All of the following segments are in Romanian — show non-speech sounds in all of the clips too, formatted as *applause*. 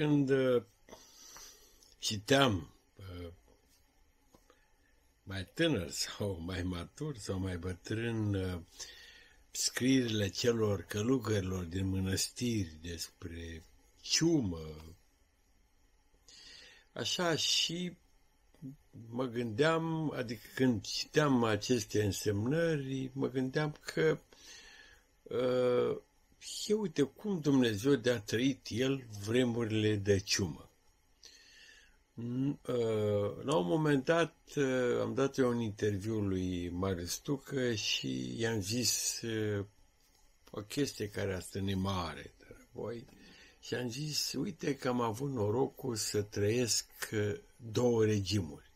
când uh, citeam uh, mai tânăr sau *laughs* mai matur sau mai bătrân uh, scrierile celor călugărilor din mănăstiri despre ciumă, așa și mă gândeam, adică când citeam aceste însemnări, mă gândeam că uh, și uite cum Dumnezeu de-a trăit El vremurile de ciumă. Uh, la un moment dat uh, am dat eu un interviu lui Marius Tucă și i-am zis uh, o chestie care a stănit mare de voi și am zis, uite că am avut norocul să trăiesc două regimuri.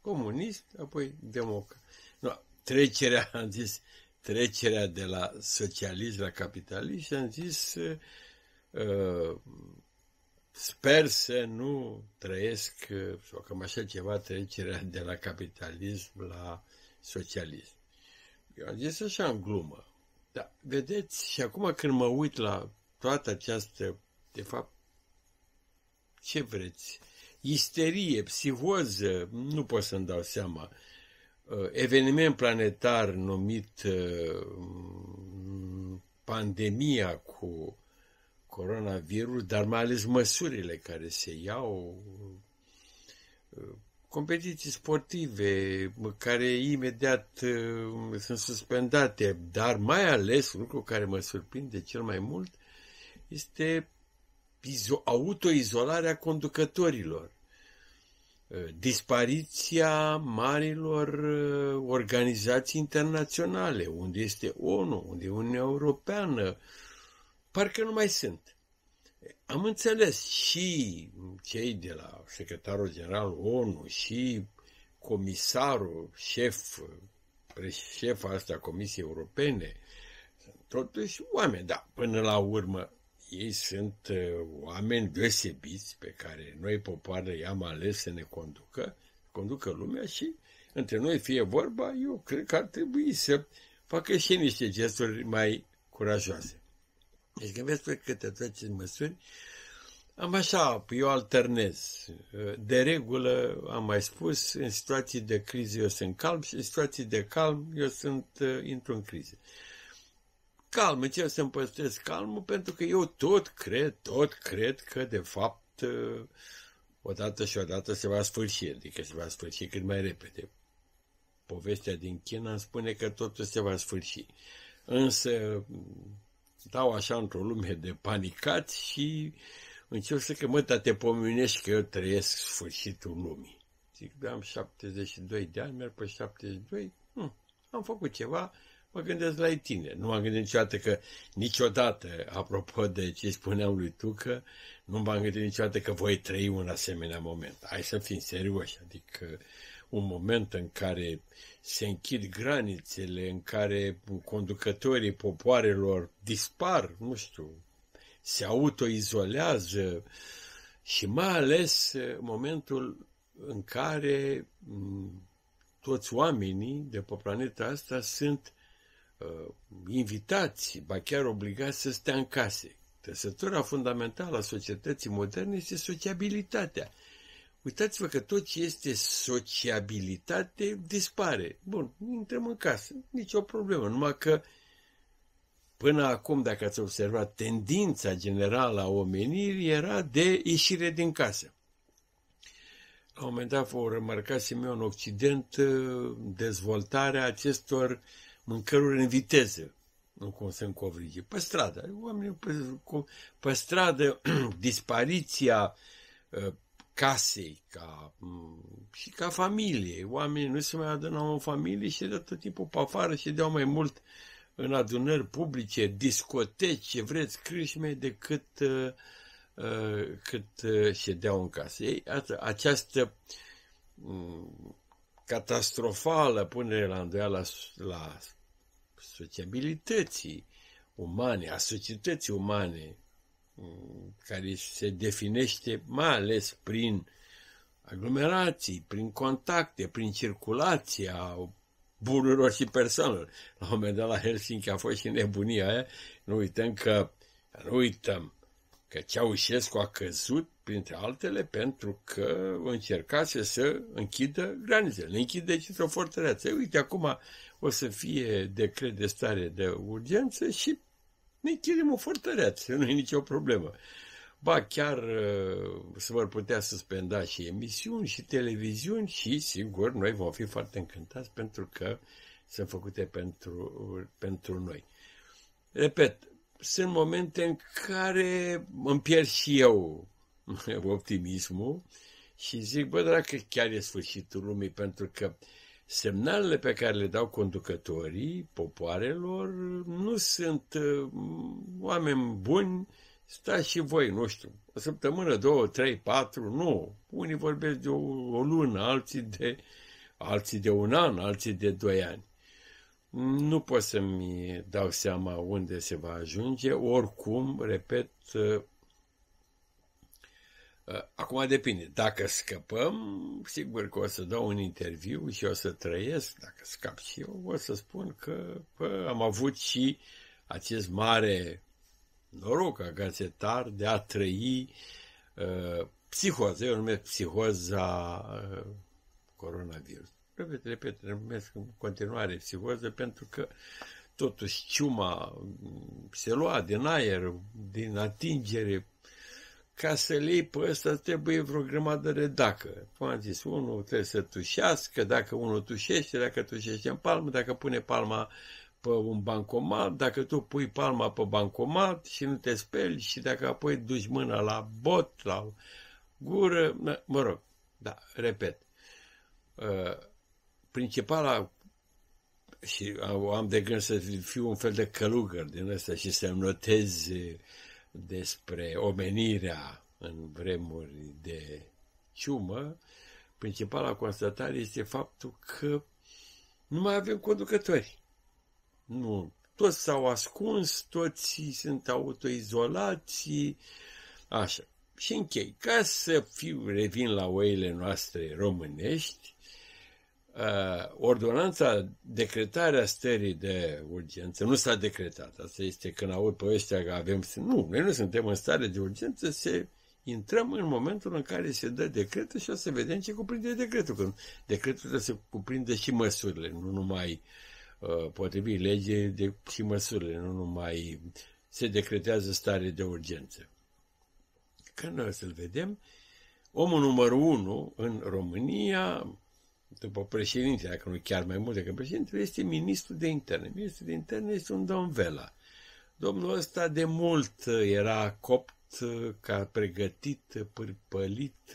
Comunist, apoi democrat. No, trecerea, *laughs* am zis, trecerea de la socialism la capitalism și am zis uh, sper să nu trăiesc, sau cam așa ceva, trecerea de la capitalism la socialism. Eu am zis așa în glumă. Da, vedeți, și acum când mă uit la toată această, de fapt, ce vreți, isterie, psihoză, nu pot să-mi dau seama, Uh, eveniment planetar numit uh, pandemia cu coronavirus, dar mai ales măsurile care se iau, uh, competiții sportive care imediat sunt suspendate, dar mai ales, lucru care mă surprinde cel mai mult, este autoizolarea conducătorilor. Uh, dispariția marilor uh, organizații internaționale, unde este ONU, unde e Uniunea Europeană, parcă nu mai sunt. Am înțeles și cei de la secretarul general ONU și comisarul, șef, șefa asta Comisiei Europene, totuși oameni, da, până la urmă ei sunt uh, oameni deosebiți pe care noi, popoarele, i-am ales să ne conducă, conducă lumea și între noi fie vorba, eu cred că ar trebui să facă și niște gesturi mai curajoase. Deci când vezi pe câte toate măsuri, am așa, eu alternez. De regulă, am mai spus, în situații de criză eu sunt calm și în situații de calm eu sunt, uh, intru în criză calm, încerc să-mi păstrez calmul, pentru că eu tot cred, tot cred că, de fapt, uh, odată și odată se va sfârși, adică se va sfârși cât mai repede. Povestea din China îmi spune că totul se va sfârși. Însă dau așa într-o lume de panicați și încerc să că, mă, te pomenești că eu trăiesc sfârșitul lumii. Zic, da, am 72 de ani, merg pe 72, hm, am făcut ceva, mă gândesc la tine. Nu m-am gândit niciodată că, niciodată, apropo de ce spuneam lui tu, că nu m-am gândit niciodată că voi trăi un asemenea moment. Hai să fim serioși, adică un moment în care se închid granițele, în care conducătorii popoarelor dispar, nu știu, se autoizolează și mai ales momentul în care toți oamenii de pe planeta asta sunt uh, invitați, ba chiar obligați să stea în case. Trăsătura fundamentală a societății moderne este sociabilitatea. Uitați-vă că tot ce este sociabilitate dispare. Bun, intrăm în casă, nicio problemă, numai că până acum, dacă ați observat, tendința generală a omenirii era de ieșire din casă. La un moment dat, o remarcasem eu în Occident uh, dezvoltarea acestor uh, mâncăruri în viteză, nu cum sunt covrigi, pe stradă. Oamenii pe, pe stradă, *clears throat* dispariția uh, casei ca, um, și ca familie. Oamenii nu se mai adunau în familie și de tot timpul pe afară și deau mai mult în adunări publice, discoteci, ce vreți, crâșme, decât uh, uh, cât uh, ședeau în casă. Ei, această um, catastrofală punere la îndoială la, la sociabilității umane, a societății umane, mm, care se definește mai ales prin aglomerații, prin contacte, prin circulația bunurilor și persoanelor. La un moment dat la Helsinki a fost și nebunia aia. Nu uităm că, nu uităm, că Ceaușescu a căzut, printre altele, pentru că încercase să închidă granițele. Le închide deci o fortăreață. Uite, acum o să fie decret de stare de urgență și ne închidem o fortăreață, nu e nicio problemă. Ba chiar uh, se vor putea suspenda și emisiuni și televiziuni și, sigur, noi vom fi foarte încântați pentru că sunt făcute pentru, pentru noi. Repet, sunt momente în care îmi pierd și eu *laughs* optimismul și zic, bă, dacă chiar e sfârșitul lumii, pentru că semnalele pe care le dau conducătorii popoarelor nu sunt uh, oameni buni, stați și voi, nu știu, o săptămână, două, trei, patru, nu. Unii vorbesc de o, o lună, alții de, alții de un an, alții de doi ani. Nu pot să-mi dau seama unde se va ajunge, oricum, repet, uh, uh, acum depinde. Dacă scăpăm, sigur că o să dau un interviu și o să trăiesc, dacă scap și eu, o să spun că bă, am avut și acest mare noroc ca gazetar de a trăi uh, psihoză, eu numesc psihoza uh, coronavirus repet, repet, numesc în continuare psihoză pentru că totuși ciuma se lua din aer, din atingere, ca să le iei pe ăsta trebuie vreo grămadă de dacă. Cum am zis, unul trebuie să tușească, dacă unul tușește, dacă tușește în palmă, dacă pune palma pe un bancomat, dacă tu pui palma pe bancomat și nu te speli și dacă apoi duci mâna la bot, la gură, mă rog, da, repet. Uh, principala și am de gând să fiu un fel de călugăr din ăsta și să-mi notez despre omenirea în vremuri de ciumă, principala constatare este faptul că nu mai avem conducători. Nu, toți s-au ascuns, toți sunt autoizolați, așa. Și închei. Ca să fiu, revin la oile noastre românești, uh, ordonanța, decretarea stării de urgență, nu s-a decretat, asta este când aud pe ăștia că avem, nu, noi nu suntem în stare de urgență, se intrăm în momentul în care se dă decretul și o să vedem ce cuprinde decretul, când decretul trebuie să cuprinde și măsurile, nu numai uh, potrivit legii, de, și măsurile, nu numai se decretează stare de urgență. Când o să-l vedem, omul numărul unu în România, după președinte, dacă nu chiar mai mult decât președinte, este ministrul de interne. Ministrul de interne este un domn Vela. Domnul ăsta de mult era copt ca pregătit, pârpălit,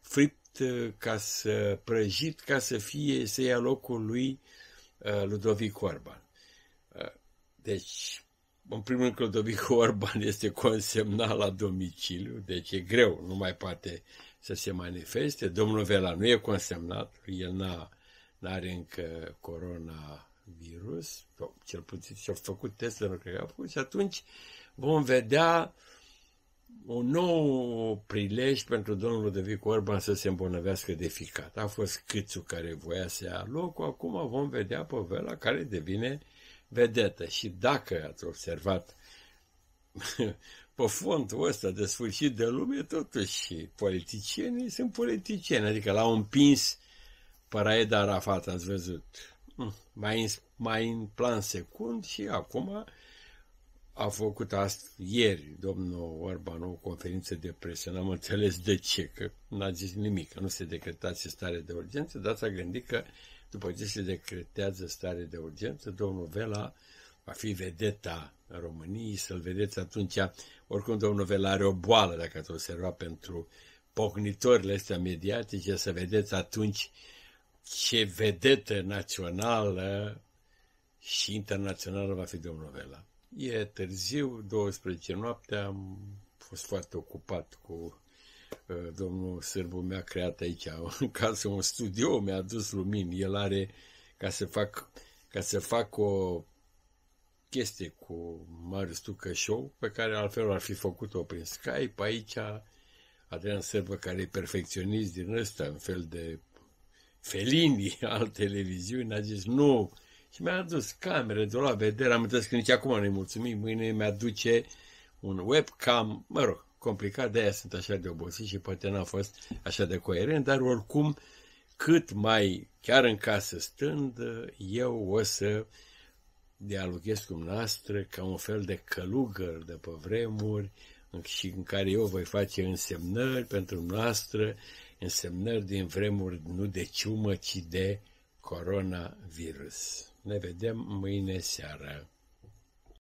fript ca să prăjit, ca să fie, să ia locul lui uh, Ludovic Orban. Uh, deci, în primul rând, Ludovic Orban *laughs* este consemnat la domiciliu, deci e greu, nu mai poate să se manifeste. Domnul Vela nu e consemnat, el n-a, are încă coronavirus, cel puțin și-a făcut testele, nu cred că a făcut, și atunci vom vedea un nou prilej pentru domnul Ludovic Orban să se îmbolnăvească de ficat. A fost câțul care voia să ia locul, acum vom vedea pe Vela care devine vedetă. Și dacă ați observat *laughs* pe fondul ăsta de sfârșit de lume, totuși politicienii sunt politicieni, adică l-au împins Paraed Arafat, ați văzut, hm, mai în, mai în plan secund și acum a făcut asta ieri, domnul Orban, o conferință de presă, n-am înțeles de ce, că n-a zis nimic, că nu se decretați stare de urgență, dar s-a gândit că după ce se decretează stare de urgență, domnul Vela va fi vedeta României, să-l vedeți atunci, oricum domnul Vela are o boală, dacă ați observat, pentru pognitorile astea mediatice, să vedeți atunci ce vedetă națională și internațională va fi domnul Vela. E târziu, 12 noaptea, am fost foarte ocupat cu uh, domnul Sârbu mi-a creat aici *laughs* în casă un studio, mi-a adus lumini. El are, ca să fac, ca să fac o chestie cu Marius Tucă Show, pe care altfel ar fi făcut-o prin Skype. Aici Adrian Sărbă, care e perfecționist din ăsta, în fel de felini *laughs* al televiziunii, a zis nu. Și mi-a adus camere de la vedere, am înțeles că nici acum nu-i mulțumim, mâine mi-aduce un webcam, mă rog, complicat, de aia sunt așa de obosit și poate n-a fost așa de coerent, dar oricum, cât mai, chiar în casă stând, eu o să dialoghez cu noastră ca un fel de călugăr de pe vremuri și în care eu voi face însemnări pentru noastră, însemnări din vremuri nu de ciumă, ci de coronavirus. Ne vedem mâine seară.